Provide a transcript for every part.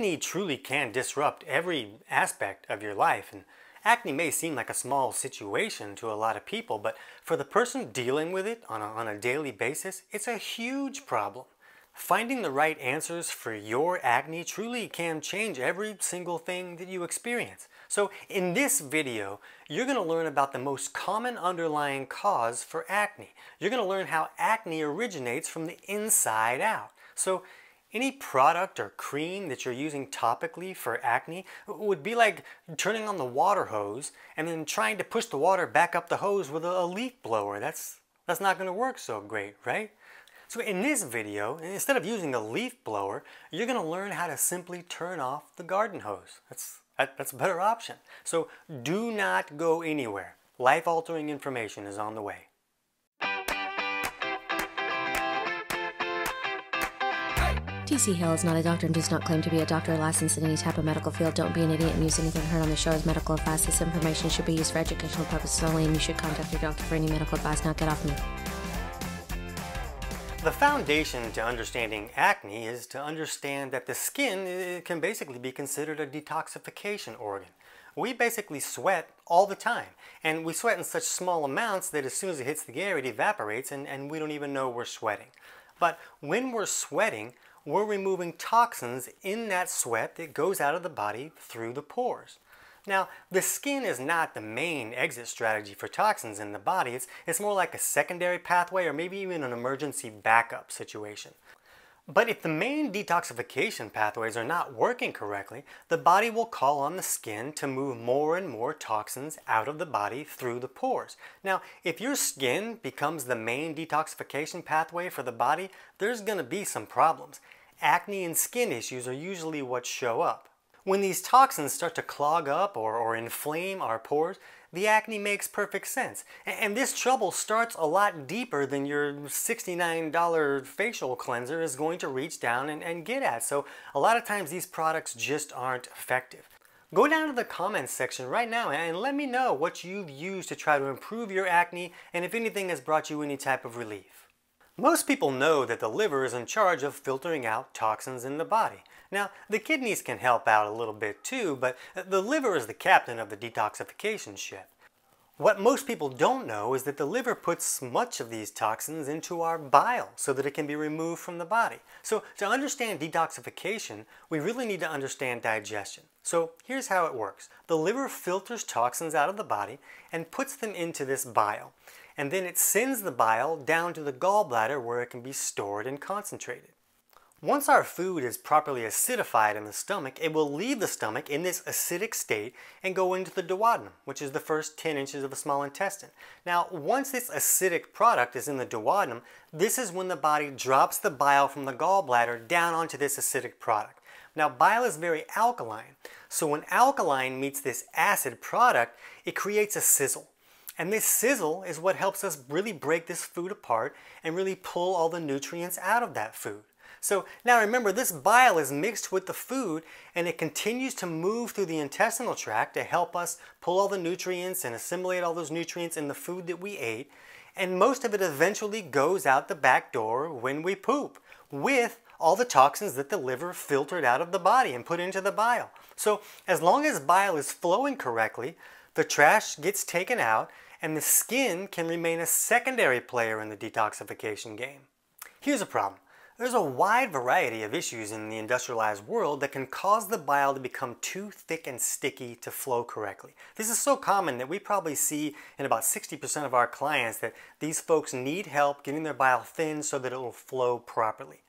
Acne truly can disrupt every aspect of your life and acne may seem like a small situation to a lot of people, but for the person dealing with it on a, on a daily basis, it's a huge problem. Finding the right answers for your acne truly can change every single thing that you experience. So in this video, you're going to learn about the most common underlying cause for acne. You're going to learn how acne originates from the inside out. So any product or cream that you're using topically for acne would be like turning on the water hose and then trying to push the water back up the hose with a leaf blower. That's, that's not going to work so great, right? So in this video, instead of using a leaf blower, you're going to learn how to simply turn off the garden hose. That's, that, that's a better option. So do not go anywhere. Life-altering information is on the way. TC Hale is not a doctor and does not claim to be a doctor or licensed in any type of medical field. Don't be an idiot and use anything heard on the show as medical advice. This information should be used for educational purposes only, and you should contact your doctor for any medical advice. Now get off me. The foundation to understanding acne is to understand that the skin uh, can basically be considered a detoxification organ. We basically sweat all the time, and we sweat in such small amounts that as soon as it hits the air, it evaporates, and, and we don't even know we're sweating. But when we're sweating, we're removing toxins in that sweat that goes out of the body through the pores. Now, the skin is not the main exit strategy for toxins in the body. It's, it's more like a secondary pathway or maybe even an emergency backup situation. But if the main detoxification pathways are not working correctly, the body will call on the skin to move more and more toxins out of the body through the pores. Now, if your skin becomes the main detoxification pathway for the body, there's going to be some problems. Acne and skin issues are usually what show up. When these toxins start to clog up or, or inflame our pores, the acne makes perfect sense. And this trouble starts a lot deeper than your $69 facial cleanser is going to reach down and, and get at. So a lot of times these products just aren't effective. Go down to the comments section right now and let me know what you've used to try to improve your acne and if anything has brought you any type of relief. Most people know that the liver is in charge of filtering out toxins in the body. Now, the kidneys can help out a little bit too, but uh, the liver is the captain of the detoxification ship. What most people don't know is that the liver puts much of these toxins into our bile so that it can be removed from the body. So to understand detoxification, we really need to understand digestion. So here's how it works. The liver filters toxins out of the body and puts them into this bile. And then it sends the bile down to the gallbladder where it can be stored and concentrated. Once our food is properly acidified in the stomach, it will leave the stomach in this acidic state and go into the duodenum, which is the first 10 inches of the small intestine. Now, once this acidic product is in the duodenum, this is when the body drops the bile from the gallbladder down onto this acidic product. Now, bile is very alkaline, so when alkaline meets this acid product, it creates a sizzle. And this sizzle is what helps us really break this food apart and really pull all the nutrients out of that food. So now remember, this bile is mixed with the food and it continues to move through the intestinal tract to help us pull all the nutrients and assimilate all those nutrients in the food that we ate. And most of it eventually goes out the back door when we poop with all the toxins that the liver filtered out of the body and put into the bile. So as long as bile is flowing correctly, the trash gets taken out and the skin can remain a secondary player in the detoxification game. Here's a problem. There's a wide variety of issues in the industrialized world that can cause the bile to become too thick and sticky to flow correctly. This is so common that we probably see in about 60% of our clients that these folks need help getting their bile thin so that it will flow properly.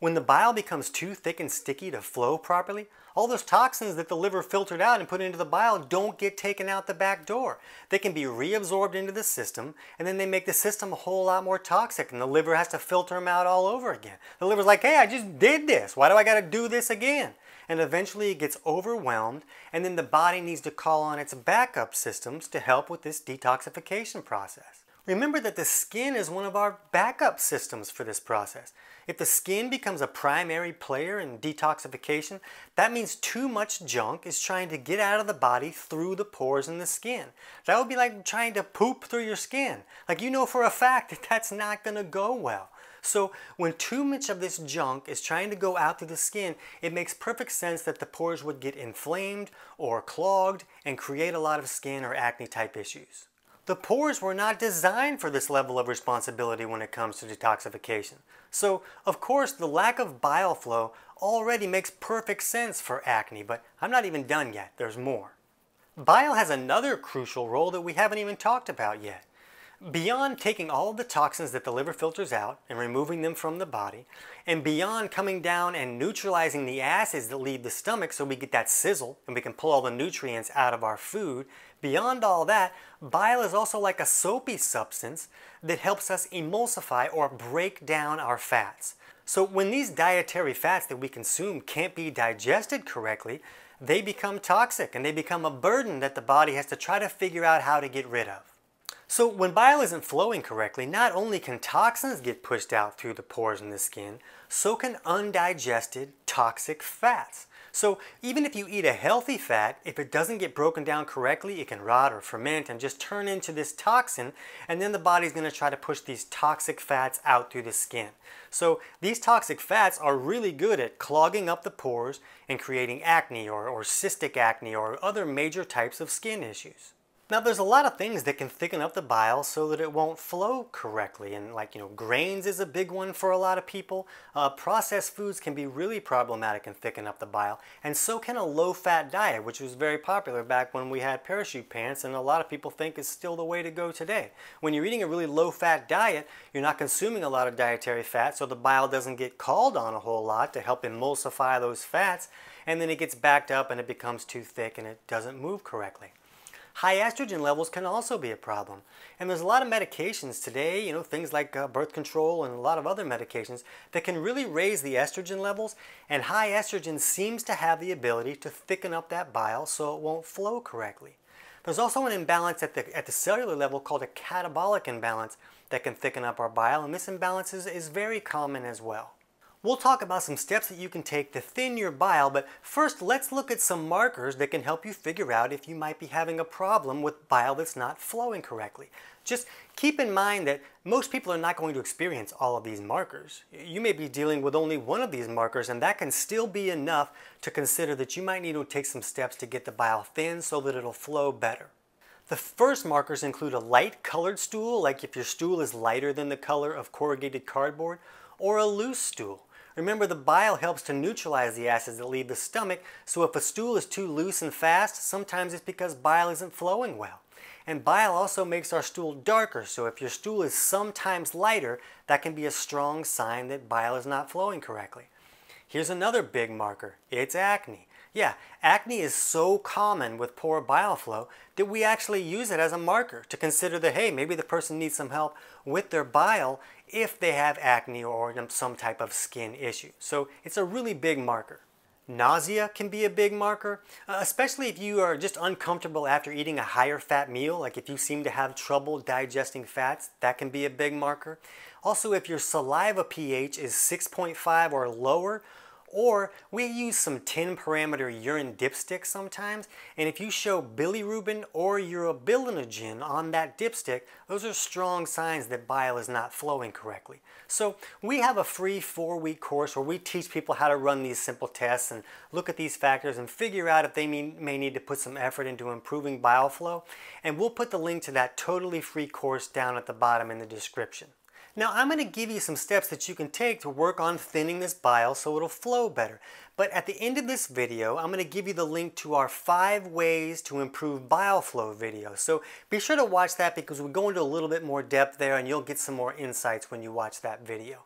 When the bile becomes too thick and sticky to flow properly, all those toxins that the liver filtered out and put into the bile don't get taken out the back door. They can be reabsorbed into the system and then they make the system a whole lot more toxic and the liver has to filter them out all over again. The liver's like, hey, I just did this. Why do I got to do this again? And eventually it gets overwhelmed and then the body needs to call on its backup systems to help with this detoxification process. Remember that the skin is one of our backup systems for this process. If the skin becomes a primary player in detoxification, that means too much junk is trying to get out of the body through the pores in the skin. That would be like trying to poop through your skin. Like you know for a fact that that's not going to go well. So when too much of this junk is trying to go out through the skin, it makes perfect sense that the pores would get inflamed or clogged and create a lot of skin or acne type issues. The pores were not designed for this level of responsibility when it comes to detoxification. So, of course, the lack of bile flow already makes perfect sense for acne, but I'm not even done yet. There's more. Bile has another crucial role that we haven't even talked about yet. Beyond taking all of the toxins that the liver filters out and removing them from the body, and beyond coming down and neutralizing the acids that leave the stomach so we get that sizzle and we can pull all the nutrients out of our food, beyond all that, bile is also like a soapy substance that helps us emulsify or break down our fats. So when these dietary fats that we consume can't be digested correctly, they become toxic and they become a burden that the body has to try to figure out how to get rid of. So when bile isn't flowing correctly, not only can toxins get pushed out through the pores in the skin, so can undigested toxic fats. So even if you eat a healthy fat, if it doesn't get broken down correctly, it can rot or ferment and just turn into this toxin, and then the body's going to try to push these toxic fats out through the skin. So these toxic fats are really good at clogging up the pores and creating acne or, or cystic acne or other major types of skin issues. Now there's a lot of things that can thicken up the bile so that it won't flow correctly and like you know grains is a big one for a lot of people. Uh, processed foods can be really problematic and thicken up the bile and so can a low-fat diet which was very popular back when we had parachute pants and a lot of people think is still the way to go today. When you're eating a really low-fat diet you're not consuming a lot of dietary fat so the bile doesn't get called on a whole lot to help emulsify those fats and then it gets backed up and it becomes too thick and it doesn't move correctly. High estrogen levels can also be a problem. And there's a lot of medications today, you know, things like uh, birth control and a lot of other medications that can really raise the estrogen levels. And high estrogen seems to have the ability to thicken up that bile so it won't flow correctly. There's also an imbalance at the, at the cellular level called a catabolic imbalance that can thicken up our bile, and this imbalance is, is very common as well. We'll talk about some steps that you can take to thin your bile, but first let's look at some markers that can help you figure out if you might be having a problem with bile that's not flowing correctly. Just keep in mind that most people are not going to experience all of these markers. You may be dealing with only one of these markers and that can still be enough to consider that you might need to take some steps to get the bile thin so that it'll flow better. The first markers include a light colored stool, like if your stool is lighter than the color of corrugated cardboard, or a loose stool. Remember the bile helps to neutralize the acids that leave the stomach, so if a stool is too loose and fast, sometimes it's because bile isn't flowing well. And bile also makes our stool darker, so if your stool is sometimes lighter, that can be a strong sign that bile is not flowing correctly. Here's another big marker, it's acne. Yeah, acne is so common with poor bile flow that we actually use it as a marker to consider that, hey, maybe the person needs some help with their bile if they have acne or some type of skin issue. So it's a really big marker. Nausea can be a big marker, uh, especially if you are just uncomfortable after eating a higher fat meal, like if you seem to have trouble digesting fats, that can be a big marker. Also, if your saliva pH is 6.5 or lower, or we use some 10 parameter urine dipstick sometimes, and if you show bilirubin or urobilinogen on that dipstick, those are strong signs that bile is not flowing correctly. So we have a free four week course where we teach people how to run these simple tests and look at these factors and figure out if they may need to put some effort into improving bile flow. And we'll put the link to that totally free course down at the bottom in the description. Now I'm going to give you some steps that you can take to work on thinning this bile so it'll flow better. But at the end of this video, I'm going to give you the link to our five ways to improve bile flow video. So be sure to watch that because we go into a little bit more depth there and you'll get some more insights when you watch that video.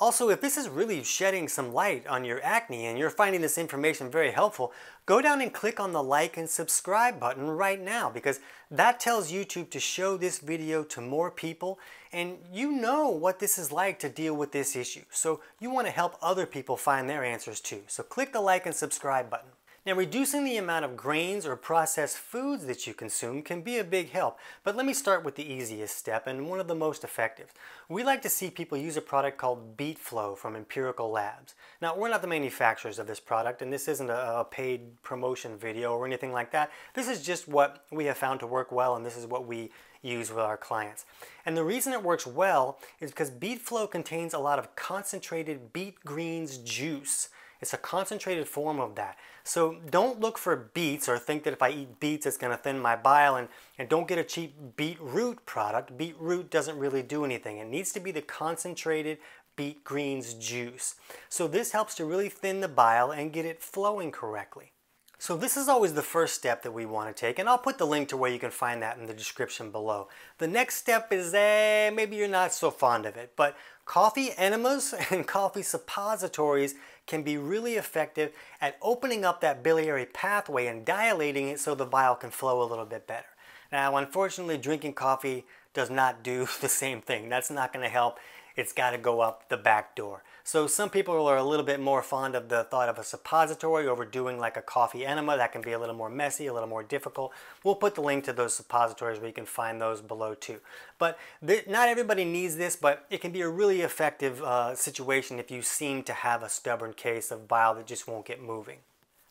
Also, if this is really shedding some light on your acne and you're finding this information very helpful, go down and click on the like and subscribe button right now because that tells YouTube to show this video to more people and you know what this is like to deal with this issue. So you want to help other people find their answers too. So click the like and subscribe button. Now reducing the amount of grains or processed foods that you consume can be a big help, but let me start with the easiest step and one of the most effective. We like to see people use a product called BeetFlow from Empirical Labs. Now we're not the manufacturers of this product and this isn't a, a paid promotion video or anything like that. This is just what we have found to work well and this is what we use with our clients. And the reason it works well is because BeetFlow contains a lot of concentrated beet greens juice. It's a concentrated form of that. So don't look for beets or think that if I eat beets it's going to thin my bile and, and don't get a cheap beetroot product. Beetroot doesn't really do anything. It needs to be the concentrated beet greens juice. So this helps to really thin the bile and get it flowing correctly. So this is always the first step that we want to take, and I'll put the link to where you can find that in the description below. The next step is, eh, maybe you're not so fond of it, but coffee enemas and coffee suppositories can be really effective at opening up that biliary pathway and dilating it so the bile can flow a little bit better. Now, unfortunately, drinking coffee does not do the same thing. That's not going to help it's got to go up the back door. So some people are a little bit more fond of the thought of a suppository over doing like a coffee enema. That can be a little more messy, a little more difficult. We'll put the link to those suppositories where you can find those below too. But not everybody needs this, but it can be a really effective uh, situation if you seem to have a stubborn case of bile that just won't get moving.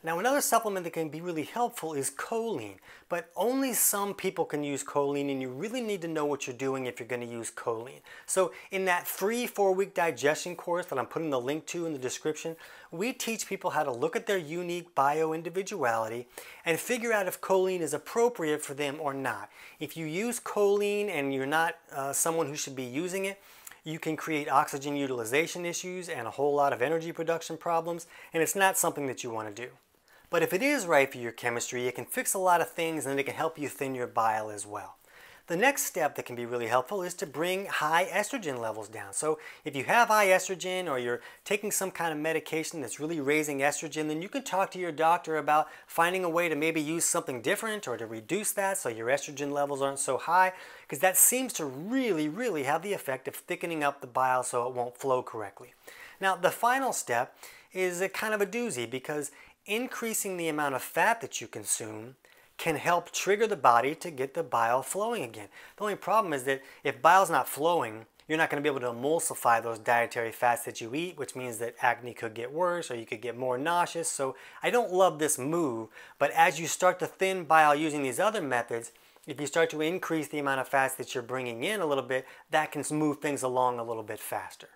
Now another supplement that can be really helpful is choline, but only some people can use choline and you really need to know what you're doing if you're going to use choline. So in that free four-week digestion course that I'm putting the link to in the description, we teach people how to look at their unique bio-individuality and figure out if choline is appropriate for them or not. If you use choline and you're not uh, someone who should be using it, you can create oxygen utilization issues and a whole lot of energy production problems, and it's not something that you want to do. But if it is right for your chemistry, it can fix a lot of things and it can help you thin your bile as well. The next step that can be really helpful is to bring high estrogen levels down. So if you have high estrogen or you're taking some kind of medication that's really raising estrogen, then you can talk to your doctor about finding a way to maybe use something different or to reduce that so your estrogen levels aren't so high because that seems to really, really have the effect of thickening up the bile so it won't flow correctly. Now the final step is a kind of a doozy because increasing the amount of fat that you consume can help trigger the body to get the bile flowing again. The only problem is that if bile's not flowing, you're not going to be able to emulsify those dietary fats that you eat, which means that acne could get worse or you could get more nauseous. So I don't love this move, but as you start to thin bile using these other methods, if you start to increase the amount of fats that you're bringing in a little bit, that can move things along a little bit faster.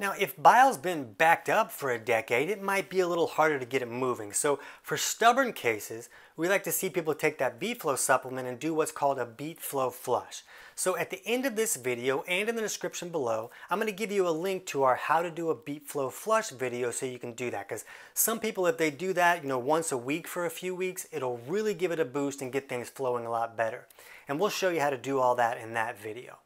Now, if bile's been backed up for a decade, it might be a little harder to get it moving. So for stubborn cases, we like to see people take that BeetFlow supplement and do what's called a BeetFlow flush. So at the end of this video and in the description below, I'm going to give you a link to our how to do a BeetFlow flush video so you can do that. Because some people, if they do that, you know, once a week for a few weeks, it'll really give it a boost and get things flowing a lot better. And we'll show you how to do all that in that video.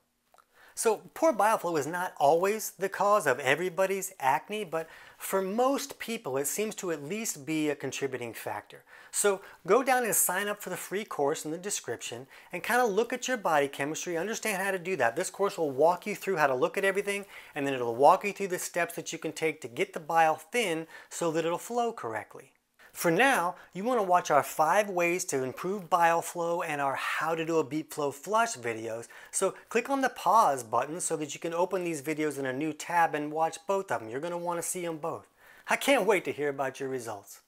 So poor bile flow is not always the cause of everybody's acne, but for most people it seems to at least be a contributing factor. So go down and sign up for the free course in the description and kind of look at your body chemistry, understand how to do that. This course will walk you through how to look at everything and then it'll walk you through the steps that you can take to get the bile thin so that it'll flow correctly. For now, you want to watch our 5 ways to improve bile flow and our how to do a BeetFlow flush videos. So click on the pause button so that you can open these videos in a new tab and watch both of them. You're going to want to see them both. I can't wait to hear about your results.